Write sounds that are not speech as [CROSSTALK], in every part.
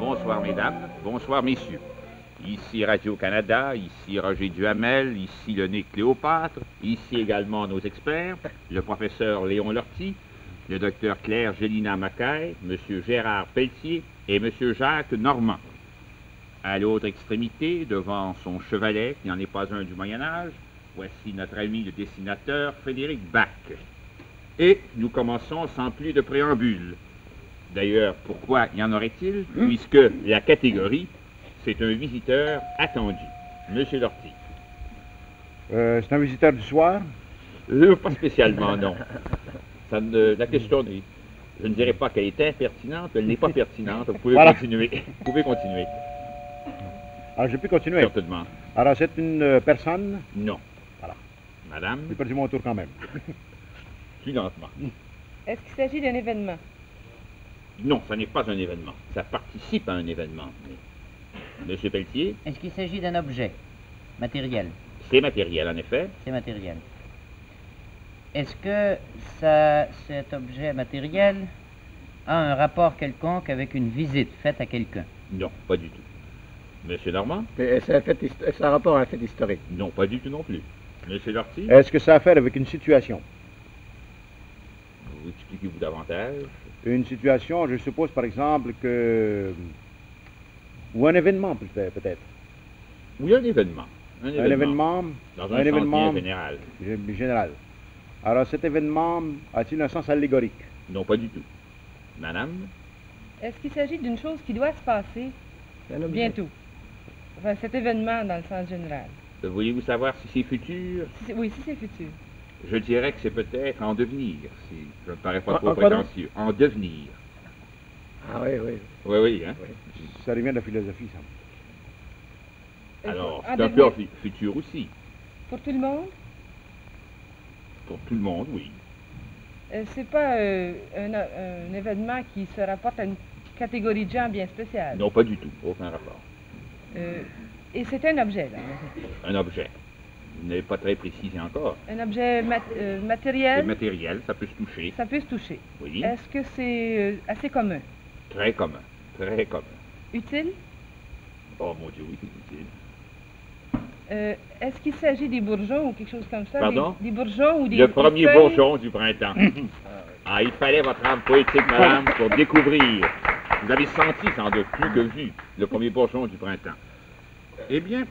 Bonsoir mesdames, bonsoir messieurs. Ici Radio-Canada, ici Roger Duhamel, ici le nez Cléopâtre, ici également nos experts, le professeur Léon Lortie, le docteur Claire Gélina Macaire, M. Gérard Pelletier et M. Jacques Normand. À l'autre extrémité, devant son chevalet, qui n'en est pas un du Moyen Âge, voici notre ami le dessinateur Frédéric Bach. Et nous commençons sans plus de préambule. D'ailleurs, pourquoi y en aurait-il Puisque la catégorie, c'est un visiteur attendu. Monsieur Lortie. Euh, c'est un visiteur du soir? Euh, pas spécialement, non. Ça ne- la question n'est. Je ne dirais pas qu'elle est impertinente, elle n'est pas pertinente. Vous pouvez Voilà. continuer. Vous pouvez continuer. Alors, je peux continuer. Certainement. Alors, c'est une euh, personne? Non. Voilà. Madame, J'ai perdu mon tour quand même. [LAUGHS] plus lentement. Est-ce qu'il s'agit d'un événement? Non, ça n'est pas un événement. Ça participe à un événement. Mais- Monsieur Pelletier, Est-ce qu'il s'agit d'un objet matériel? C'est matériel en effet. C'est matériel. Est-ce que ça, cet objet matériel a un rapport quelconque avec une visite faite à quelqu'un? Non, pas du tout. Monsieur Normand Mais C'est un, fait hist- c'est un rapport à un fait historique? Non, pas du tout non plus. Monsieur Lortie Est-ce que ça a à faire avec une situation? Vous expliquez-vous davantage? Une situation, je suppose par exemple que. Ou un événement peut- peut-être. Oui, un événement. Un événement. Un événement Dans un un, événement- général. gé- général. Alors, cet événement a-t-il un sens allégorique? Non, pas du tout. Madame? Est-ce qu'il s'agit d'une chose qui doit se passer? C'est un objet. bientôt? Enfin, cet événement dans le sens général. Voulez-vous savoir si c'est futur? Si oui, si c'est futur. Je dirais que c'est peut-être en devenir, si je ne parais pas En- trop en donc prétentieux. En devenir. Ah oui, oui. Oui, oui, hein? Ça revient de la philosophie, ça. Alors, en c'est un peu en fu- futur aussi. Pour tout le monde? Pour tout le monde, oui. Euh, c'est pas euh, un, un événement qui se rapporte à une catégorie de gens bien spéciale. Non, pas du tout. Aucun rapport. Euh, et c'est un objet, là. Un objet. Vous n'avez pas très précisé encore. Un objet mat- euh, C'est matériel, matériel, ça peut se toucher. ça peut se toucher. Oui. Est-ce que c'est euh, assez commun? Très commun. Très commun. Utile? Oh mon Dieu, oui, c'est utile. Euh, Est-ce qu'il s'agit des bourgeons ou quelque chose comme ça? Pardon? Des, des bourgeons ou des Le premier bourgeon du printemps. [LAUGHS] Ah, il fallait votre âme poétique, madame, pour découvrir. Vous avez senti, sans doute, plus que vu, le premier bourgeon du printemps. Eh bien,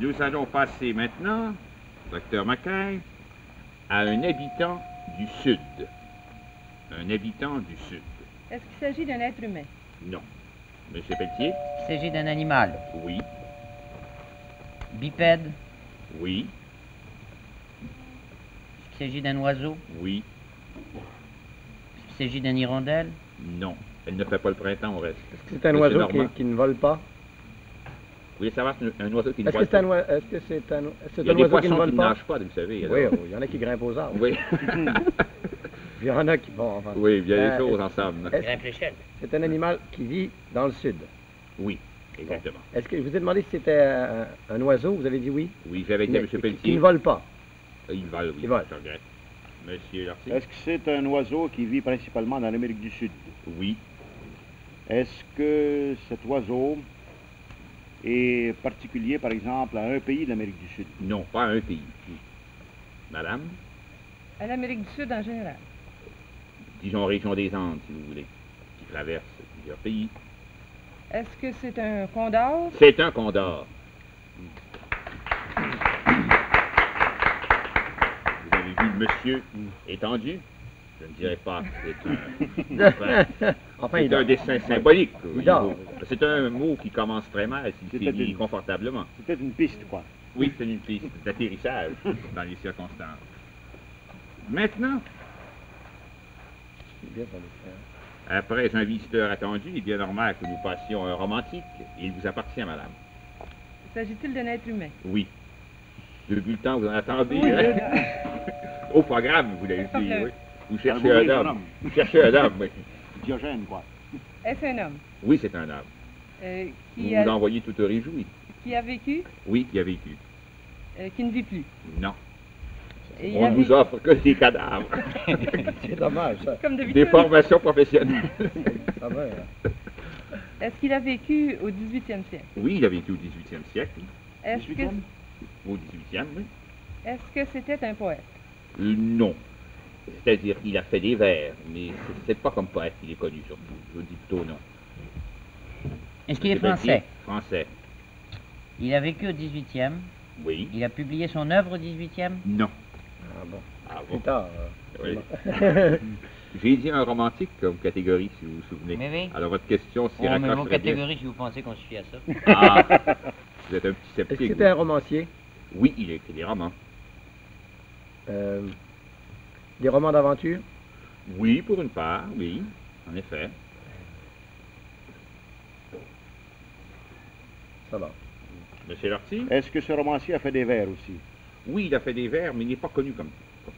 nous allons passer maintenant, docteur Macaire, à un habitant du Sud. Un habitant du Sud. Est-ce qu'il s'agit d'un être humain? Non. Monsieur Pelletier? Il s'agit d'un animal Oui. bipède Oui. Est-ce qu'il s'agit d'un oiseau? Oui. Est-ce qu'il s'agit d'un hirondelle? Non. Elle ne fait pas le printemps au reste. Est-ce que c'est un oiseau qui, qui ne vole pas? Vous voulez savoir si c'est un oiseau qui ne Est-ce que vole c'est un, pas? est-ce que c'est un, Il y a un des oiseau qui ne poissons vole qui ne pas? nagent pas, vous savez. Oui, il y en a qui grimpent aux arbres. Oui. [LAUGHS] Il y en a qui vont. Enfin, oui, il y a des Euh, choses ensemble. C'est un animal qui vit dans le sud? Oui, exactement. Est-ce que je vous ai demandé si c'était un, un oiseau? Vous avez dit oui? Oui, j'avais dit à M. Pelletier. Qui ne vole pas. Il vole, oui. Il vole. Je regrette. Monsieur? Est-ce que c'est un oiseau qui vit principalement dans l'Amérique du Sud? Oui. Est-ce que cet oiseau est particulier, par exemple, à un pays de l'Amérique du Sud? Non, pas un pays. Madame, À l'Amérique du Sud en général. disons région des Andes, si vous voulez, qui traverse plusieurs pays. Est-ce que c'est un condor? C'est un condor. Monsieur étendu? Je ne dirais pas que c'est un... [LAUGHS] Enfin, Enfin, c'est il un dessin symbolique. C'est un mot qui commence très mal si C'était c'est dit une- confortablement. C'est peut-être une piste, quoi. Oui, c'est une piste d'atterrissage [LAUGHS] dans les circonstances. Maintenant, après un visiteur attendu, il est bien normal que nous passions un romantique. Il vous appartient, madame. S'agit-il d'un être humain? Oui. Depuis le temps, vous en attendez. Oui, hein? Au programme, vous l'avez dit, oui. Vous cherchez un homme. homme. Vous cherchez un homme, oui. Diogène, quoi. Est-ce un homme? Oui, c'est un homme. euh, Vous qui, vous a, l'envoyez tout réjoui. qui a vécu, Oui, qui a vécu. euh, qui ne vit plus. Non. Et On a ne vous vécu- offre que des cadavres. [LAUGHS] C'est dommage, ça. Comme d'habitude. des formations professionnelles. [LAUGHS] Ça va, hein. Est-ce qu'il a vécu au 18e siècle? Oui, il a vécu au 18e siècle. Est-ce que 18e? Au 18e, oui. est-ce que c'était un poète? Euh, non. C'est-à-dire qu'il a fait des vers, mais c'est- pas comme poète qu'il est connu surtout. Je dis plutôt non. Est-ce qu'il est français? Français. Il a vécu au 18e. Oui. Il a publié son œuvre au 18e. Non. Ah bon. Ah Plus bon. tard. Oui. [LAUGHS] J'ai dit un romantique comme catégorie, si vous vous souvenez. Mais oui. Alors votre question s'y Oh, mais vos bien. si vous pensez qu'on se fie à ça. Ah, [LAUGHS] vous êtes un petit Est-ce que sceptique. c'était un romancier? Oui, il a écrit des romans. Euh, des romans d'aventure? Oui, pour une part, oui, en effet. Ça va. Monsieur Lortie Est-ce que ce romancier a fait des vers aussi? Oui, il a fait des vers, mais il n'est pas connu comme, comme,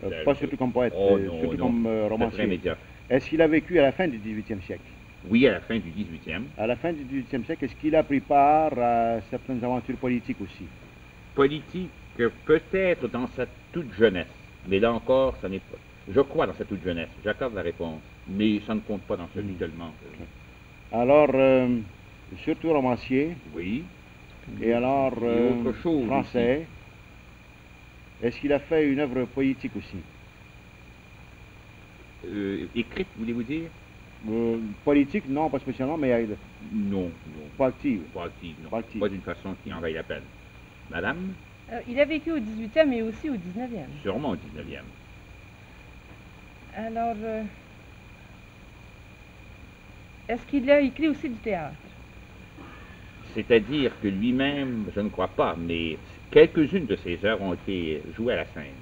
comme Euh, tel. Pas surtout comme poète, Oh, euh, non, surtout non. comme euh, romancier. Est-ce qu'il a vécu à la fin du 18e siècle? Oui, à la fin du 18e. À la fin du 18e siècle, est-ce qu'il a pris part à certaines aventures politiques aussi? Politique, peut-être dans sa toute jeunesse. Mais là encore, ça n'est pas. Je crois dans sa toute jeunesse. J'accorde la réponse. Mais ça ne compte pas dans celui Mm. seulement. Alors, euh, surtout romancier, Oui. et alors Et euh, autre chose français. Est-ce qu'il a fait une œuvre poétique aussi? Euh, écrite, voulez-vous dire? Euh, Politique, non, pas spécialement, mais euh, Non, non. pas active. Pas active, non. Pas active. Pas d'une façon qui en vaille la peine. Madame Euh, il a vécu au 18e et aussi au 19e. Sûrement au 19e. Alors, euh, est-ce qu'il a écrit aussi du théâtre? C'est-à-dire que lui-même, je ne crois pas, mais quelques-unes de ses œuvres ont été jouées à la scène.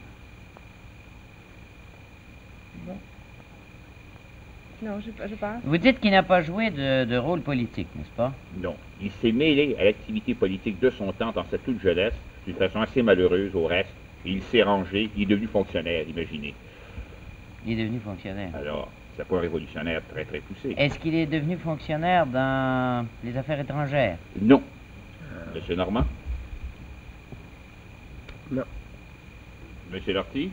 Non, je, je pense. Vous dites qu'il n'a pas joué de, de rôle politique, n'est-ce pas? Non. Il s'est mêlé à l'activité politique de son temps dans sa toute jeunesse, d'une façon assez malheureuse au reste. Et il s'est rangé, il est devenu fonctionnaire, imaginez. Il est devenu fonctionnaire. Alors, c'est pas un révolutionnaire très très poussé. Est-ce qu'il est devenu fonctionnaire dans les affaires étrangères? Non. Monsieur Normand? Non. Monsieur Lortie?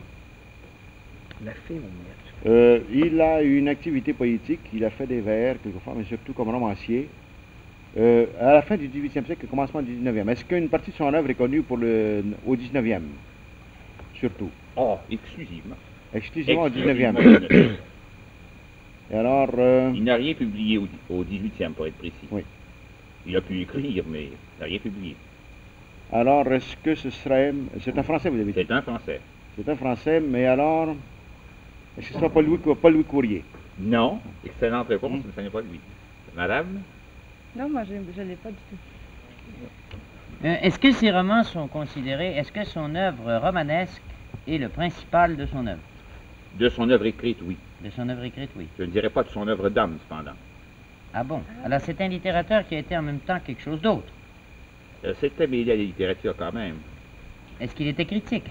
La fée, mon mien. Euh, il a une activité politique, il a fait des vers, quelquefois, mais surtout comme romancier. Euh, à la fin du 18e siècle, au commencement du 19e. Est-ce qu'une partie de son œuvre est connue pour le, au 19e Surtout. Oh, exclusivement. Exclusivement au 19e. Et alors, euh, Il n'a rien publié au, 18e, pour être précis. Oui. Il a pu écrire, mais il n'a rien publié. alors est-ce que ce serait... C'est un Français, vous avez dit? C'est un Français. C'est un Français, mais alors... Ce sera pas Louis, pas Louis Courrier Non. Excellente réponse, Mm. mais ce n'est pas lui. Madame? Non, moi, je ne l'ai pas du tout. Euh, Est-ce que ses romans sont considérés, est-ce que son œuvre romanesque est le principal de son œuvre? De son œuvre écrite, oui. De son œuvre écrite, oui. Je ne dirais pas de son œuvre d'âme, cependant. Ah bon? Alors c'est un littérateur qui a été en même temps quelque chose d'autre. Euh, C'était mêlé à la littérature quand même. Est-ce qu'il était critique?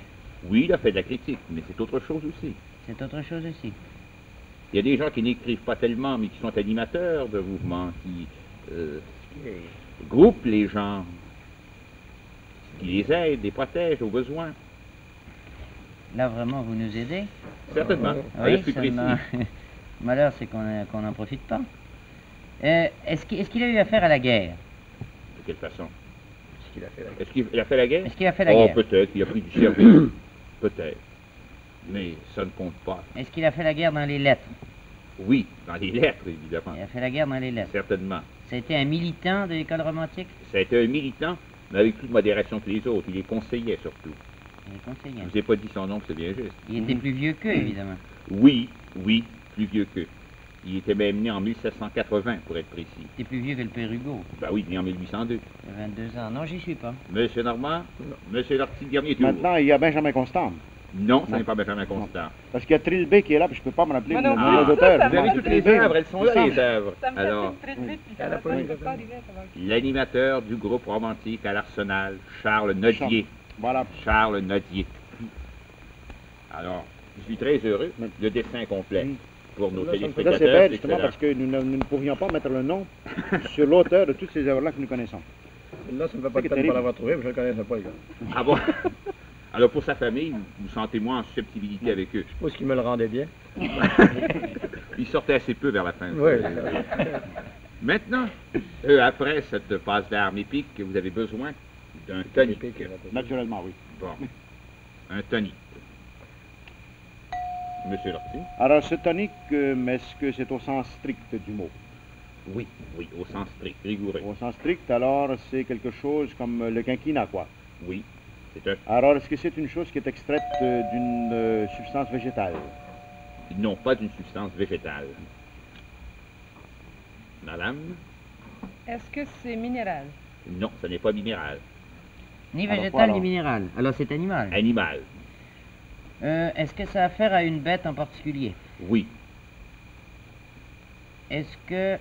Oui, il a fait de la critique, mais c'est autre chose aussi. C'est autre chose aussi. Il y a des gens qui n'écrivent pas tellement, mais qui sont animateurs de mouvements, qui euh, groupent les gens, qui les aident, les protègent au besoin. Là vraiment vous nous aidez? Certainement. Oui, plus précis. seulement. [LAUGHS] Malheur c'est qu'on qu'on n'en profite pas. Euh, est-ce qu'il est-ce a eu affaire à la guerre? De quelle façon? Ce qu'il a fait là. Est-ce qu'il a fait la guerre? Est-ce qu'il a fait la Oh, guerre peut-être, il a pris du service. [COUGHS] peut-être. Mais ça ne compte pas. Est-ce qu'il a fait la guerre dans les lettres? Oui, dans les lettres, évidemment. Il a fait la guerre dans les lettres. Certainement. Ça a été un militant de l'école romantique? Ça a été un militant, mais avec plus de modération que les autres. Il les conseillait surtout. Il est conseiller. Je vous ai pas dit son nom, c'est bien juste. Il était plus vieux qu'eux, évidemment. Oui, oui, plus vieux qu'eux. Il était même né en 1780, pour être précis. Il était plus vieux que le père Hugo. Ben oui, né en 1802. Il a 22 ans. Non, j'y suis pas. Monsieur Normand, Monsieur Lortie, dernier tour. Maintenant, il y a Benjamin Constant. Non, ce Non. n'est pas Benjamin Constant. Parce qu'il y a Trilby qui est là, puis je peux pas me rappeler le non nom de l'auteur. Vous avez Non, toutes les œuvres, elles sont là, Ça, les œuvres. Ça me Alors, ça l'animateur du groupe romantique à l'Arsenal, Charles Nodier. Voilà. Charles Nodier. Alors, je suis très heureux. Le dessin complet. Pour nos ça me Ça, c'est téléspectateurs. bête, justement, parce que nous ne, nous ne pourrions pas mettre le nom [LAUGHS] sur l'auteur de toutes ces œuvres-là que nous connaissons. Là, ça me fait pas de peine de pas l'avoir trouvé, mais je le connaissais pas, les gars. Ah bon? [LAUGHS] Alors, pour sa famille, vous sentez moins en susceptibilité avec eux. Je suppose qu'il me le rendait bien. [LAUGHS] Ils sortaient assez peu vers la fin. Oui. [LAUGHS] Maintenant, euh, après cette passe d'armes épique, vous avez besoin d'un euh, Naturellement, oui. Bon. Un tonic. Monsieur Lortie? Alors, ce tonique, euh, mais est-ce que c'est au sens strict du mot? Oui, oui, au sens strict, rigoureux. Au sens strict, alors, c'est quelque chose comme le quinquina, quoi. Oui, Alors, est-ce que c'est une chose qui est extraite euh, d'une euh, substance végétale? Non, pas d'une substance végétale. Madame? Est-ce que c'est minéral? Non, ce n'est pas minéral. Ni végétal alors ni minéral. Alors c'est animal. Animal. Euh, Est-ce que ça a affaire à une bête en particulier? Oui. Est-ce que.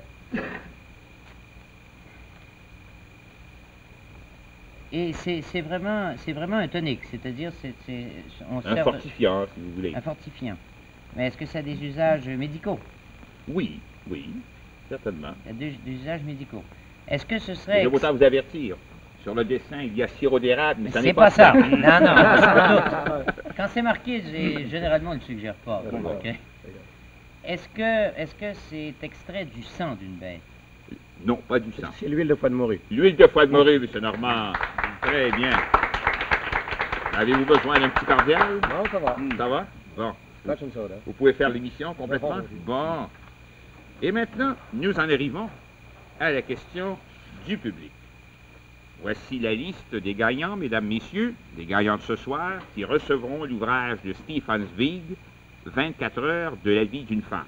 Et c'est vraiment, c'est vraiment un tonique, c'est-à-dire c'est, c'est- on Un sert de- fortifiant, si vous voulez. un fortifiant. Mais est-ce que ça a des usages médicaux? Oui, oui, certainement. Il y a des, des usages médicaux. Est-ce que ce serait. Je autant vous avertir. Sur le dessin, il y a sirop d'érable, mais ça C'est n'est pas pas, ça. non, non, pas. [LAUGHS] Quand c'est marqué, généralement, on ne le suggère pas. Est-ce que est-ce que c'est extrait du sang d'une bête? Non, pas du sang. C'est l'huile de foie de morue. L'huile de foie de morue, M. Normand. Très bien. Avez-vous besoin d'un petit cordial? Non, ça va. Ça va? Bon. And soda. Vous pouvez faire l'émission complètement? Bon. Bon. Et maintenant, nous en arrivons à la question du public. Voici la liste des gagnants, mesdames, messieurs, des gagnants de ce soir, qui recevront l'ouvrage de Stephen Zweig, 24 heures de la vie d'une femme.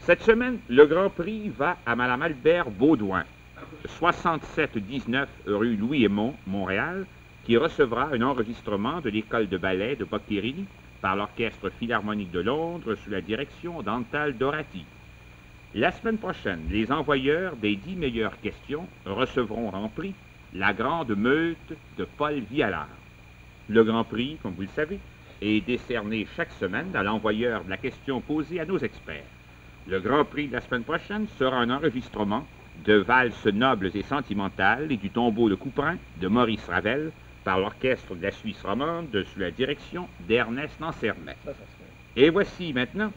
Cette semaine, le Grand Prix va à Mme Albert Baudouin, 67-19 rue Louis-Aymon, Montréal, qui recevra un enregistrement de l'école de ballet de Boccherini par l'Orchestre Philharmonique de Londres sous la direction d'Antal Dorati. La semaine prochaine, les envoyeurs des dix meilleures questions recevront en prix la grande meute de Paul Vialard. Le Grand Prix, comme vous le savez, est décerné chaque semaine à l'envoyeur de la question posée à nos experts. Le Grand Prix de la semaine prochaine sera un enregistrement de valses nobles et sentimentales et du tombeau de Couperin de Maurice Ravel par l'orchestre de la Suisse romande sous la direction d'Ernest Nancermet. Et voici maintenant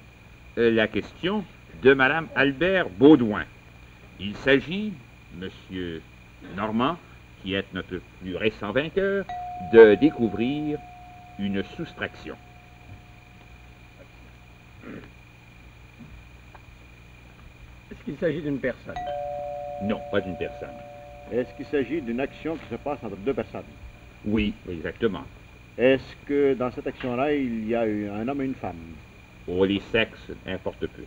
euh, la question de Mme Albert Baudouin. Il s'agit, Monsieur Normand, qui est notre plus récent vainqueur, de découvrir une soustraction. Est-ce qu'il s'agit d'une personne? Non, pas d'une personne. Est-ce qu'il s'agit d'une action qui se passe entre deux personnes? Oui, exactement. Est-ce que dans cette action-là, il y a eu un homme et une femme? Oh, les sexes importe peu.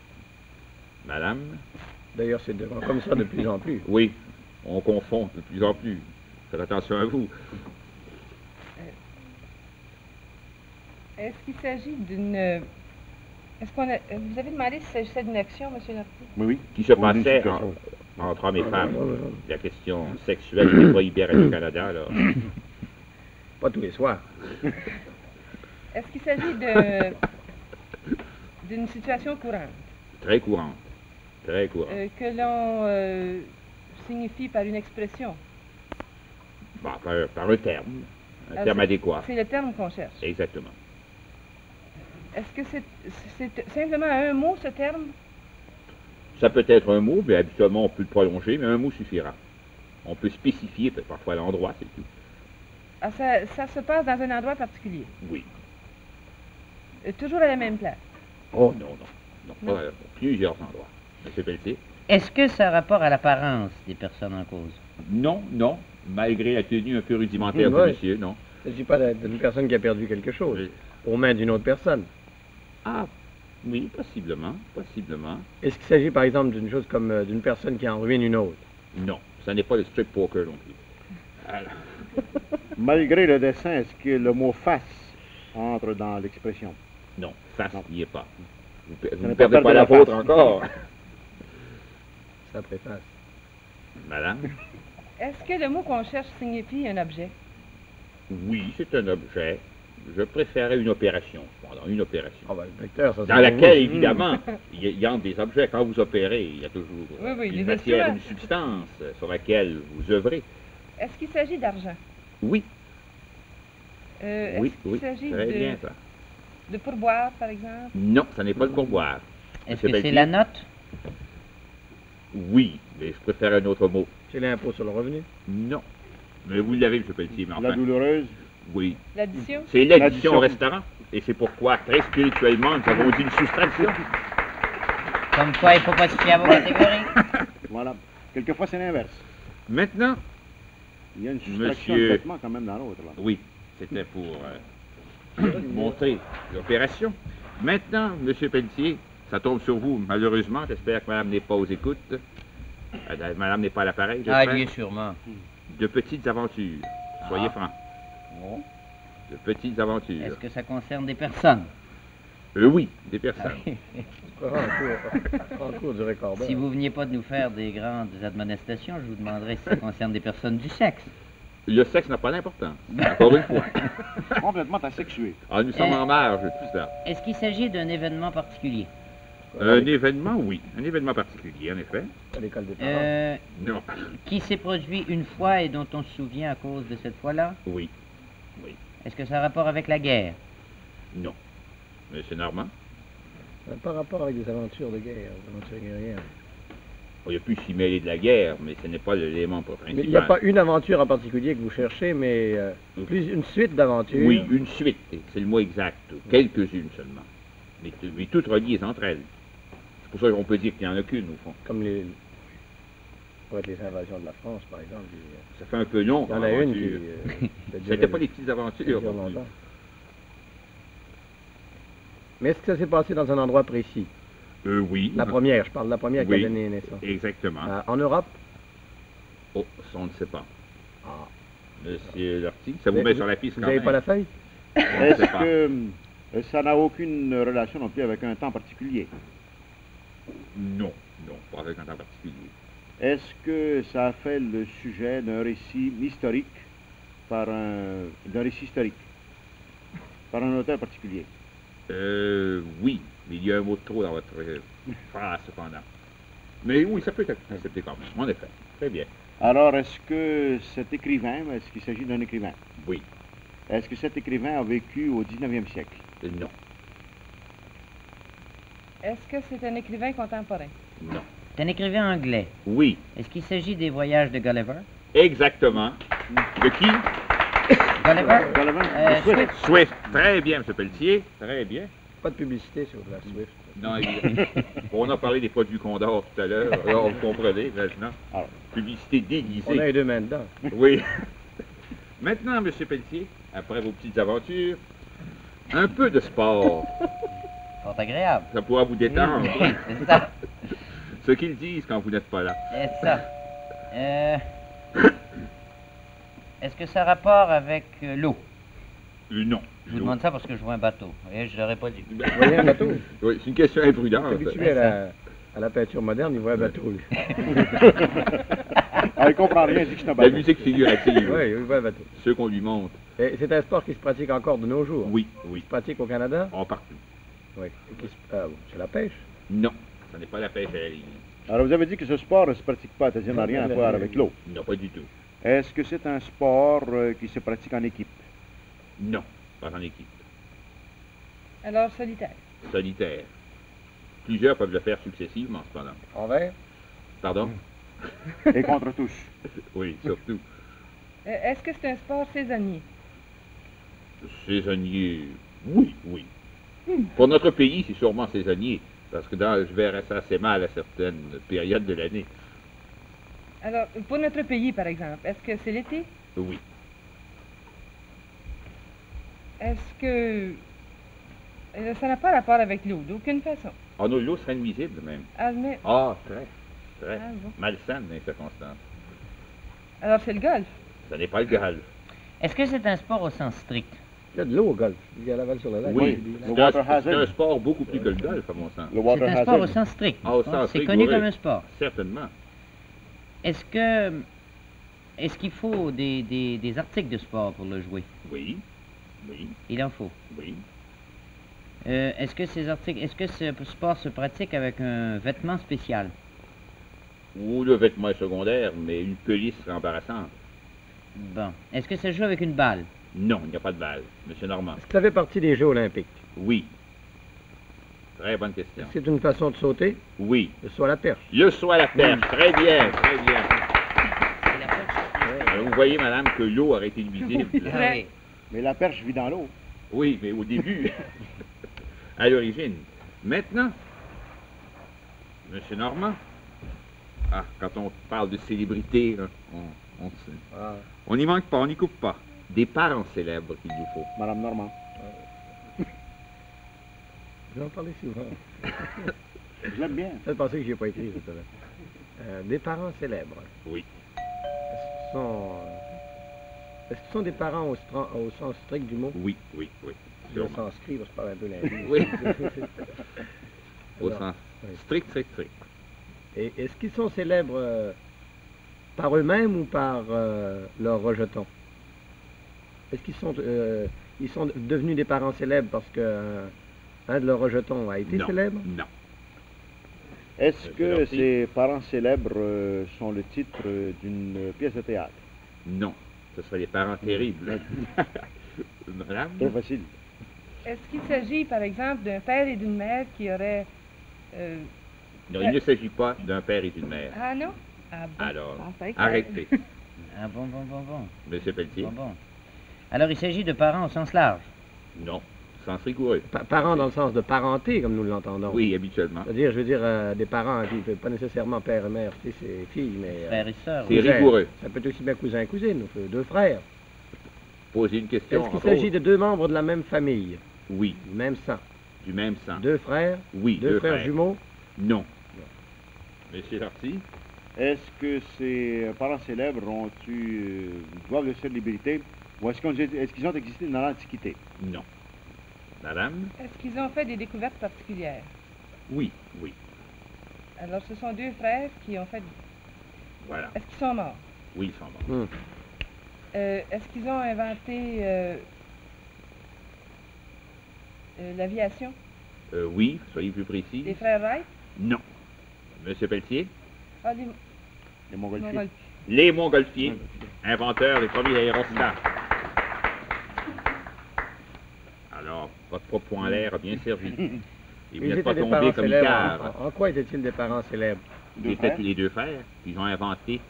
Madame? D'ailleurs, c'est de- comme ça de plus en plus. Oui, on confond de plus en plus. Faites attention à vous. Est-ce qu'il s'agit d'une... euh, Est-ce qu'on a... euh, Vous avez demandé s'il s'agissait d'une action, M. Norty? Oui, oui. Qui se passait en- entre hommes et femmes. La question sexuelle n'est pas hyper au Canada, là. [COUGHS] Pas tous les soirs. [LAUGHS] Est-ce qu'il s'agit de... d'une situation courante? Très courante. Très courante. euh, que l'on euh, signifie par une expression? Bon, par, par un terme. Un terme adéquat. C'est le terme qu'on cherche? Exactement. Est-ce que c'est c'est simplement un mot, ce terme? Ça peut être un mot, mais habituellement on peut le prolonger, mais un mot suffira. On peut spécifier parfois l'endroit, c'est tout. Ah, ça, ça se passe dans un endroit particulier, Oui. Euh, toujours à la même place? Oh non, non. Non, Non. pas à plusieurs endroits. Monsieur Pelletier? Est-ce que ça a rapport à l'apparence des personnes en cause? Non, non. Malgré la tenue un peu rudimentaire Mm, de ouais. monsieur, non. Il ne s'agit pas d'une personne qui a perdu quelque chose Oui. aux mains d'une autre personne. Ah, oui, possiblement, possiblement. Est-ce qu'il s'agit par exemple d'une chose comme euh, d'une personne qui en ruine une autre? Non, ça n'est pas le strip poker non plus. Alors, [LAUGHS] Malgré le dessin, est-ce que le mot face entre dans l'expression? Non, face n'y est pas. Vous ne pas perdez pas la la vôtre encore. [LAUGHS] Ça préface. Madame? Est-ce que le mot qu'on cherche signifie un objet? Oui, c'est un objet. Je préférais une opération, cependant, une opération. Ah, ben, ça Dans laquelle, vous. évidemment, [LAUGHS] il y, a- il y a des objets. Quand vous opérez, il y a toujours Oui, oui, une matière, une substance sur laquelle vous œuvrez. Est-ce qu'il s'agit d'argent? Oui, Euh, oui, Est-ce qu'il oui, s'agit de, bien ça. de pourboire, par exemple? Non, ça n'est pas le pourboire. Est-ce que c'est la note? Oui, mais je préfère un autre mot. C'est l'impôt sur le revenu? Non. Mais vous l'avez, M. Pelletier, mais La enfin, douloureuse? Oui. L'addition? C'est l'addition au restaurant. Et c'est pourquoi, très spirituellement, nous avons dit une soustraction. Comme quoi, il ne faut pas se fier à vos catégories. [LAUGHS] Voilà. Quelquefois, c'est l'inverse. Maintenant, Il y a une soustraction Monsieur- de quand même dans l'autre. oui, c'était pour euh, [COUGHS] montrer l'opération. Maintenant, M. Pelletier, ça tombe sur vous, malheureusement. J'espère que Madame n'est pas aux écoutes. Euh, Madame n'est pas à l'appareil, Ah, j'espère. lui sûrement. De petites aventures. Soyez Ah. francs. Bon. De petites aventures. Est-ce que ça concerne des personnes? Euh, oui, des personnes. [LAUGHS] En cours, en cours du recordeur. Si vous veniez pas de nous faire des grandes admonestations, je vous demanderais si ça concerne des personnes du sexe. Le sexe n'a pas d'importance. Encore une fois. [LAUGHS] Complètement asexué. Ah, nous sommes Euh. en marge de tout ça. Est-ce qu'il s'agit d'un événement particulier? Un événement, oui. Un événement particulier, en effet. À l'école des parents. Euh, Non. qui s'est produit une fois et dont on se souvient à cause de cette fois-là? Oui. Est-ce que ça a rapport avec la guerre? Non. Monsieur Normand, Ça n'a pas rapport avec des aventures de guerre, des aventures guerrières. on a pu s'y mêler de la guerre, mais ce n'est pas l'élément principal. Mais il n'y a pas une aventure en particulier que vous cherchez, mais euh, plus une suite d'aventures. Oui, une suite, c'est le mot exact. Quelques-unes seulement. Mais, mais toutes reliées entre elles. C'est pour ça qu'on peut dire qu'il n'y en a qu'une, au fond. Comme les. Pour être les invasions de la France, par exemple. Il Ça fait un peu long. y en comme a une qui. aventure. euh, [LAUGHS] C'était pas des petites aventures. longtemps. Mais est-ce que ça s'est passé dans un endroit précis? Euh, oui. La première, je parle de la première Oui. qui a donné naissance. Exactement. Euh, en Europe? Oh, ça, on ne sait pas. Ah. Monsieur Lortie, ça vous Vous- met sur la piste Vous quand n'avez même. pas la feuille? Est-ce pas. que euh, ça n'a aucune relation non plus avec un temps particulier? Non, non, pas avec un temps particulier. Est-ce que ça a fait le sujet d'un récit historique par un d'un récit historique? Par un auteur particulier? Euh, oui, mais il y a un mot de trop dans votre euh, [LAUGHS] phrase, cependant. Mais oui, ça peut être accepté quand même, en effet. Très bien. Alors, est-ce que cet écrivain, est-ce qu'il s'agit d'un écrivain? Oui. Est-ce que cet écrivain a vécu au 19e siècle? Euh, Non, Est-ce que c'est un écrivain contemporain? non. C'est un écrivain anglais. Oui, Est-ce qu'il s'agit des voyages de Gulliver? exactement. De qui? Gulliver? Gulliver? Euh, Swift. Swift. Swift. Très bien, M. Pelletier. Très bien. Pas de publicité sur la Swift. Non, évidemment. [LAUGHS] on a parlé des produits Condor tout à l'heure. [LAUGHS] Alors, vous comprenez maintenant. Alors. Publicité On a déguisée. les deux mains dedans. Oui. [LAUGHS] Maintenant, M. Pelletier, après vos petites aventures, un peu de sport. Fort agréable. Ça pourra vous détendre. Oui, c'est ça. Ce qu'ils disent quand vous n'êtes pas là. C'est ça. Euh, Est-ce que ça a rapport avec euh, l'eau? Euh, non. Je vous demande ça parce que je vois un bateau. Et je l'aurais pas dit. Ben, Vous voyez un bateau? [LAUGHS] Oui, c'est une question imprudente. Habitué à la, à la peinture moderne, il voit un bateau. lui. Ah, il comprend rien, il dit que c'est un La bateau. musique figurative, Oui, il voit un bateau. ceux qu'on lui montre. Et c'est un sport qui se pratique encore de nos jours? Oui, Qui oui. se pratique au Canada? En partout. Oui. Ah, c'est la pêche? Non, ce n'est pas la pêche à la ligne. Alors, vous avez dit que ce sport ne se pratique pas, c'est-à-dire n'a rien à voir avec l'eau. Non, pas du tout. Est-ce que c'est un sport euh, qui se pratique en équipe? Non, pas en équipe. Alors, solitaire. Solitaire. Plusieurs peuvent le faire successivement, cependant. En verre Pardon? Et contre tous? [LAUGHS] Oui, surtout. Euh, Est-ce que c'est un sport saisonnier? Saisonnier, oui, oui. Pour notre pays, c'est sûrement saisonnier, parce que dans, je verrais ça assez mal à certaines périodes de l'année. Alors, pour notre pays, par exemple, est-ce que c'est l'été? Oui. Est-ce que euh, ça n'a pas rapport avec l'eau, d'aucune façon? Ah non, l'eau serait nuisible même. Ah, mais- Ah, très, très. ah, bon. Malsaine dans les circonstances. Alors, c'est le golf. Ce n'est pas le golf. Est-ce que c'est un sport au sens strict? Il y a de l'eau au golf. Il y a la balle sur le lac. Oui. C'est un, sport beaucoup plus que le golf, à mon sens. Le C'est water un sport au sens strict. Ah, sens C'est connu comme un sport. Certainement. Est-ce que est-ce qu'il faut des, des- des articles de sport pour le jouer? Oui. Oui, Il en faut. oui. Euh, est-ce que ces articles, est-ce que ce sport se pratique avec un vêtement spécial? Ou le vêtement est secondaire, mais une pelisse embarrassante. Bon. Est-ce que ça joue avec une balle? Non, il n'y a pas de balle. Monsieur Normand. Est-ce que ça fait partie des Jeux olympiques? Oui. Très bonne question. C'est une façon de sauter? Oui. Le saut à la perche. Le saut à la perche. Très bien, très bien. C'est la perche. Euh, Vous voyez, madame, que l'eau aurait été visible. Ah oui. Mais la perche vit dans l'eau. Oui, mais au début, [LAUGHS] à l'origine. Maintenant, Monsieur Normand, ah, quand on parle de célébrité, on, on, sait. Ah. on n'y manque pas, on n'y coupe pas. Des parents célèbres qu'il nous faut. Madame Normand. [LAUGHS] Vous en parlez souvent. Je l'aime bien. Faites penser que je n'ai pas écrit, ça. Euh, des parents célèbres. Oui. Est-ce que ce sont, est-ce que ce sont des parents au, sens strict du mot? Oui, oui, oui. Le strict, on se parle un peu. Oui. [LAUGHS] Au Alors, sens oui. strict, strict, strict. Et est-ce qu'ils sont célèbres euh, par eux-mêmes ou par euh, leurs rejetons? Est-ce qu'ils sont, euh, ils sont devenus des parents célèbres parce que euh, un de leurs rejetons a été non. célèbre? Non. Est-ce Euh, que ces parents célèbres euh, sont le titre d'une pièce de théâtre? Non. Ce seraient des parents terribles. [LAUGHS] Madame? Trop facile. Est-ce qu'il s'agit, par exemple, d'un père et d'une mère qui auraient... euh, Non, il ne s'agit pas d'un père et d'une mère. Ah non? Ah bon. Alors, arrêtez. [LAUGHS] Ah bon, bon, bon, bon. Monsieur Pelletier? Bon, bon. Alors, il s'agit de parents au sens large. Non. Sens rigoureux. Pa- parents dans le sens de parenté, comme nous l'entendons. Oui, habituellement. C'est-à-dire, je veux dire, euh, des parents qui ne pas nécessairement père et mère, tu sais, c'est filles, mais... euh, Frères et sœurs. C'est rigoureux. Ça peut être aussi bien cousin et cousine, ou deux frères. Posez une question. Est-ce qu'il s'agit de deux membres de la même famille, Oui, du même sang? du même sang. Deux frères, Oui, deux, frères, jumeaux? Non. Monsieur Larty? Est-ce que ces parents célèbres ont eu, doivent de célébrité ou est-ce qu'ils ont existé dans l'Antiquité? Non. Madame? Est-ce qu'ils ont fait des découvertes particulières? Oui, oui. Alors, ce sont deux frères qui ont fait... Voilà. Est-ce qu'ils sont morts? Oui, ils sont bons. Hum. Euh, Est-ce qu'ils ont inventé euh, euh, l'aviation? Euh, oui, soyez plus précis. Les frères Wright? Non. Monsieur Pelletier? Ah, les Les Montgolfiers. Montgolfiers. Les Montgolfiers, inventeurs des premiers aérostats. Alors, votre propos en l'air a bien servi. [LAUGHS] Et vous Ils n'êtes étaient pas des tombé parents comme célèbres. Icare. En, en quoi étaient-ils des parents célèbres? Ils étaient tous les deux frères. Ils ont inventé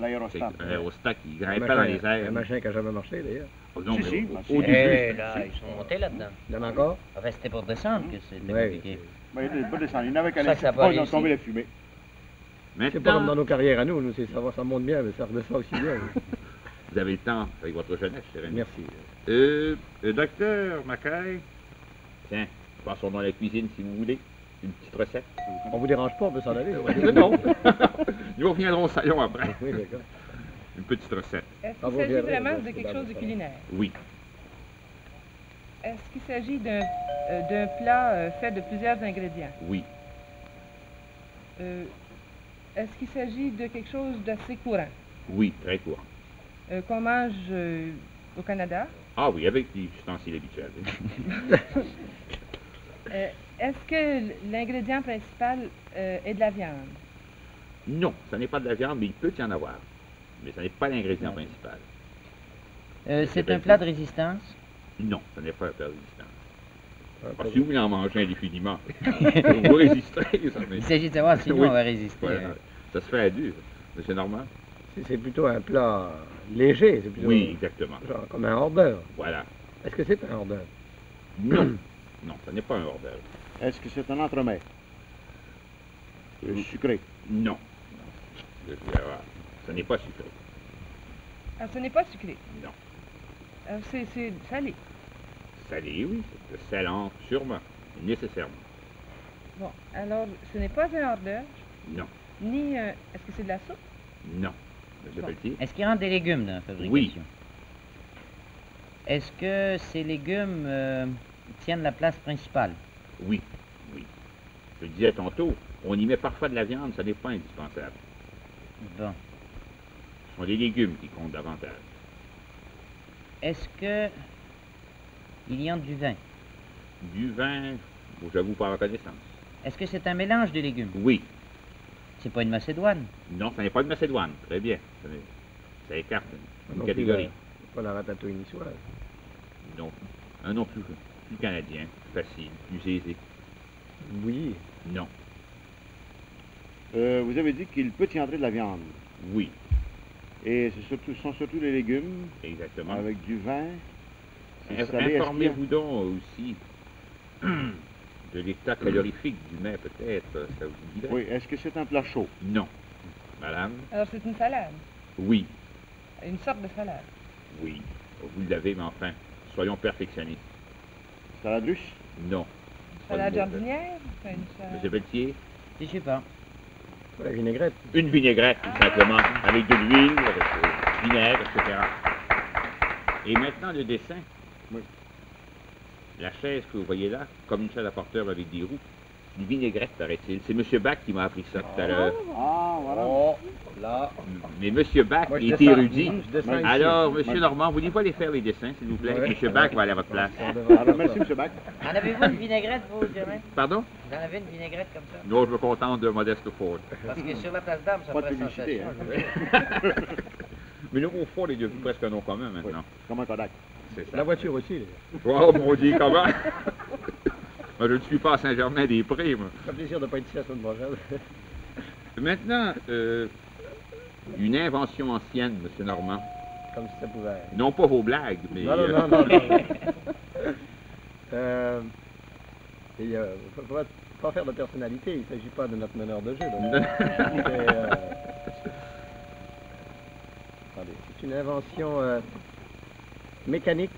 L'aérostat. un aérostat qui grimpait dans les machin- airs. Un machin qui n'a jamais marché, d'ailleurs. Oh, non, Si, mais si, au- début. Eh là, ils sont montés là-dedans. Il y en a encore? Enfin, c'était pour descendre que c'était Ouais. compliqué. Ben, il était pas descendu. Il n'avait qu'à laisser pas, ils ont tombé les fumées. C'est pas comme dans nos carrières à nous, nous c'est- ça, va, ça monte bien, mais ça redescend aussi bien. [LAUGHS] vous avez le temps avec votre jeunesse. Merci. Euh, le docteur Mackay, tiens, passons dans la cuisine si vous voulez. Une petite recette. On vous dérange pas, on peut s'en aller. Euh, non. [LAUGHS] Nous reviendrons au salon après. Oui, d'accord. Une petite recette. Est-ce Ah, qu'il s'agit vraiment de quelque chose de culinaire? Oui. Est-ce qu'il s'agit d'un euh, d'un plat euh, fait de plusieurs ingrédients? Oui. Euh, Est-ce qu'il s'agit de quelque chose d'assez courant, Oui, très courant. Euh, qu'on mange euh, au Canada? Ah oui, avec des ustensiles habituels. [LAUGHS] Euh, Est-ce que l'ingrédient principal euh, est de la viande? Non, ce n'est pas de la viande, mais il peut y en avoir. Mais ce n'est pas l'ingrédient principal. Euh, C'est c'est un plat de résistance? Non, ce n'est pas un plat résistant. Ah, Ah, si vous voulez en manger indéfiniment, [LAUGHS] vous résisterez. Il s'agit de savoir si [LAUGHS] nous, Oui. on va résister. Voilà. Ça se fait à deux. Monsieur Normand? C'est- C'est plutôt un plat léger, c'est plutôt Oui, exactement. genre comme un hors-d'œuvre. Voilà. Est-ce que c'est un hors-d'œuvre? Non. [CLEARS THROAT] non, ce n'est pas un hors d'œuvre. Est-ce que c'est un entremets? Euh, sucré? Non. non. Ce n'est pas sucré. Ah, ce n'est pas sucré? Non. Euh, c'est c'est salé. Salé, oui. Le salant, sûrement. Nécessairement. Bon, alors, ce n'est pas un hors d'œuvre, Non. ni un... Est-ce que c'est de la soupe? Non. Monsieur Bon. Pelletier? Est-ce qu'il rentre des légumes dans la fabrication? Est-ce que ces légumes euh, tiennent la place principale? Oui. Oui. Je le disais tantôt, on y met parfois de la viande, ça n'est pas indispensable. Bon. Ce sont les légumes qui comptent davantage. Est-ce que Il y entre du vin? Du vin, j'avoue pas en connaissance. Est-ce que c'est un mélange de légumes? Oui. C'est pas une macédoine? Non, ça n'est pas de Macédoine. Très bien. Ça, écarte une Non plus catégorie. Pas la ratatouille niçoise. Non. Un nom plus, plus canadien, plus facile, plus aisé. Oui. Non. Euh, vous avez dit qu'il peut y entrer de la viande. Oui. Et ce surtout, sont surtout les légumes Exactement. avec du vin. Informez-vous donc aussi [CLEARS THROAT] de l'état calorifique du mets, peut-être. Ça vous dirait? Oui, est-ce que c'est un plat chaud? Non. Madame? Alors, c'est une salade. Oui. Une sorte de salade. Oui. Vous l'avez, mais enfin, soyons perfectionnistes. Salade russe? Non. Une salade jardinière? C'est une salade- Monsieur Pelletier? Je sais pas. Pas la vinaigrette. Une vinaigrette, tout simplement, avec de l'huile, avec du vinaigre, etc. Et maintenant, le dessin. Oui. La chaise que vous voyez là, comme une chaise à porteur avec des roues, une vinaigrette, paraît-il. C'est M. Bach qui m'a appris ça tout à l'heure. Ah, voilà. Oh, là. Mais M. Bach Moi, je est descends- érudit. je descends ici. Alors, M. Oui. Normand, vous pas les faire les dessins, s'il vous plaît? Oui. M. Bach va aller à votre place. Alors, merci. M. Bach. En avez-vous une vinaigrette, vous, Germain? Pardon? Vous en avez une vinaigrette comme ça? Non, je me contente de Modeste Ford. Parce que sur la place d'armes, ça Pas de ferait publicité, sensation. hein. [LAUGHS] Mais le mot Ford est devenu presque un nom commun Oui, maintenant. comme un Kodak. C'est ça. La voiture aussi. là. Oh, mon Dieu, comment? [LAUGHS] Moi, je ne suis pas à Saint-Germain-des-Prés, moi. Ça fait plaisir de ne pas être ici la semaine prochaine. Maintenant, euh, une invention ancienne, M. Normand. Comme si ça pouvait. Non pas vos blagues, mais... Non, non, euh, non, non. non. [LAUGHS] euh, et euh, faut, pas, pas faire de personnalité, il ne s'agit pas de notre meneur de jeu. [LAUGHS] C'est, euh, une invention mécanique?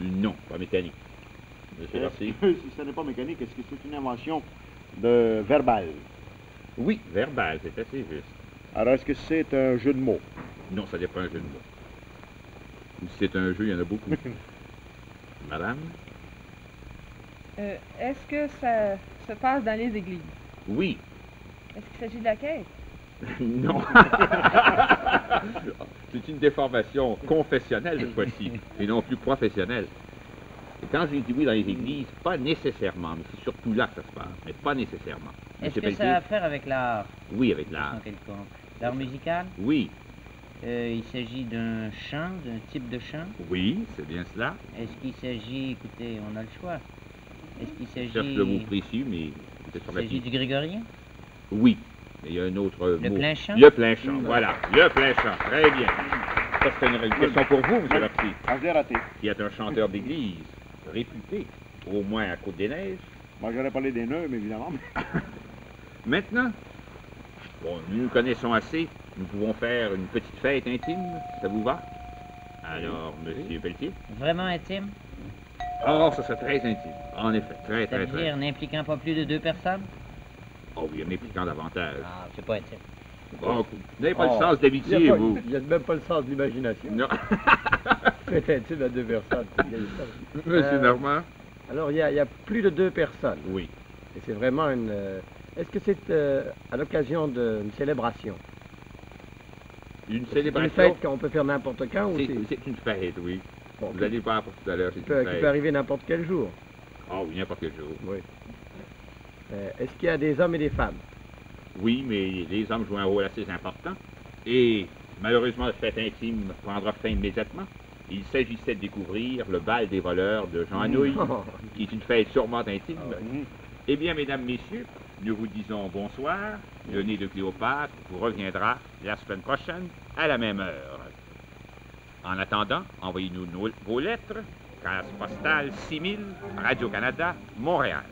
non, pas mécanique. Monsieur si ce n'est pas mécanique, est-ce que c'est une invention de verbal? Oui, verbal, c'est assez juste. Alors, est-ce que c'est un jeu de mots? Non, ça n'est pas un jeu de mots. Si c'est un jeu, il y en a beaucoup. [LAUGHS] Madame? Euh, Est-ce que ça se passe dans les églises? Oui. Est-ce qu'il s'agit de la quête? [LAUGHS] non. [LAUGHS] c'est une déformation confessionnelle cette fois-ci, et non plus professionnelle. Et quand je dis oui dans les églises, pas nécessairement, mais c'est surtout là que ça se passe, mais pas nécessairement. Est-ce que ça a à faire avec l'art, Oui, avec l'art. L'art musical? Oui, Euh, il s'agit d'un chant, d'un type de chant? oui, c'est bien cela. Est-ce qu'il s'agit, écoutez, on a le choix. Est-ce qu'il Je s'agit... cherche le mot précis, mais il s'agit du grégorien? Oui, mais il y a un autre Le mot. plein chant? Le plein chant, voilà. Le plein chant, très bien. Ça, c'est une question pour vous, M. Larcy, Ah, je l'ai raté. qui est un chanteur d'église réputé, au moins à Côte-des-Neiges. Moi, j'aurais parlé des nœuds, mais évidemment. [LAUGHS] Maintenant, bon, nous nous connaissons assez. Nous pouvons faire une petite fête intime. Ça vous va? Alors, Monsieur Pelletier? Vraiment intime? Oh, ça serait très intime. En effet, très, très, très. C'est-à-dire n'impliquant pas plus de deux personnes? Oh oui, en impliquant davantage. Ah, c'est pas intime. Bon, vous n'avez pas Oh, le sens Il d'amitié, vous. il y a même pas le sens de l'imagination. Non. [LAUGHS] Intime à deux personnes. Il y a ça. Monsieur Euh, Normand? Alors, il y, a, il y a plus de deux personnes. Oui. Et c'est vraiment une. euh, Est-ce que c'est euh, à l'occasion d'une célébration? Une célébration. une fête qu'on peut faire n'importe quand ou C'est une fête, oui. bon, Vous qui, allez voir pour tout à l'heure, c'est qui peut, une qui fête. peut arriver n'importe quel jour Ah oui, n'importe quel jour. Oui. Euh, Est-ce qu'il y a des hommes et des femmes? Oui, mais les hommes jouent un rôle assez important. Et malheureusement, la fête intime prendra fin immédiatement. Il s'agissait de découvrir le bal des voleurs de Jean Anouilh, [LAUGHS] Oh, qui est une fête sûrement intime. Ah. Eh bien, mesdames, messieurs, nous vous disons bonsoir. Le nez de Cléopâtre vous reviendra la semaine prochaine à la même heure. En attendant, envoyez-nous vos lettres. Case postale 6000, Radio-Canada, Montréal.